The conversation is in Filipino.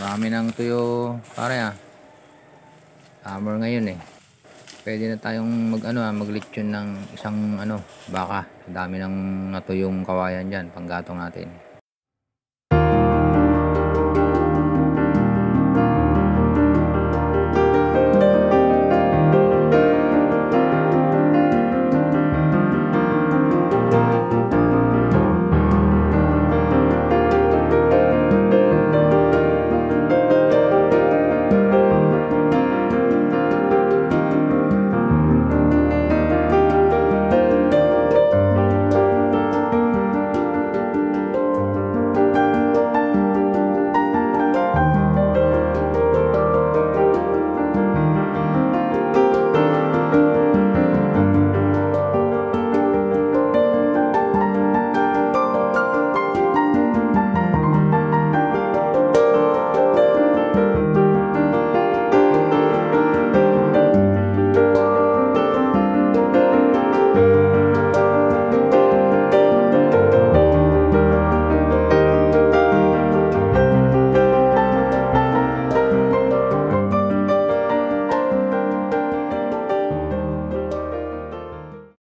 Marami ng tuyo, pare ah. Summer ngayon eh. Pwede na tayong mag ano ah, maglitsyon ng isang ano, baka. Dami ng natuyong kawayan diyan, panggatong natin.